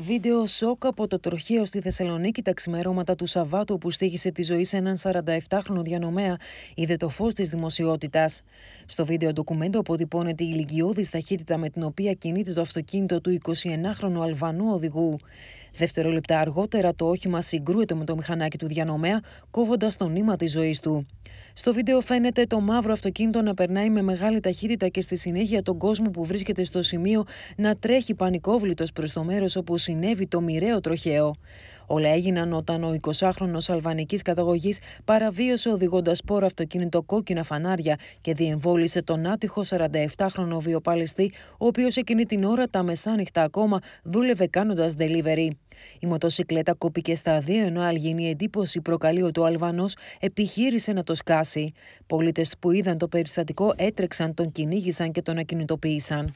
Βίντεο σοκ από το τροχαίο στη Θεσσαλονίκη τα ξημερώματα του Σαββάτου που στήχησε τη ζωή σε έναν 47χρονο διανομέα είδε το φως της δημοσιότητας. Στο βίντεο ντοκουμέντο αποτυπώνεται η ηλικιώδης ταχύτητα με την οποία κινείται το αυτοκίνητο του 29χρονου Αλβανού οδηγού. Δευτερόλεπτα αργότερα το όχημα συγκρούεται με το μηχανάκι του διανομέα, κόβοντας το νήμα της ζωής του. Στο βίντεο φαίνεται το μαύρο αυτοκίνητο να περνάει με μεγάλη ταχύτητα και στη συνέχεια τον κόσμο που βρίσκεται στο σημείο να τρέχει πανικόβλητος προς το μέρος όπου συνέβη το μοιραίο τροχαίο. Όλα έγιναν όταν ο 20χρονο αλβανικής καταγωγής παραβίωσε οδηγώντας πόρο αυτοκίνητο κόκκινα φανάρια και διεμβόλησε τον άτυχο 47χρονο βιοπαλαιστή, ο οποίος εκείνη την ώρα τα μεσάνυχτα ακόμα δούλευε κάνοντας delivery. Η μοτοσυκλέτα κόπηκε στα δύο, ενώ αλγινή εντύπωση προκαλεί ότι ο Αλβανός επιχείρησε να το σκάσει. Πολίτες που είδαν το περιστατικό έτρεξαν, τον κυνήγησαν και τον ακινητοποίησαν.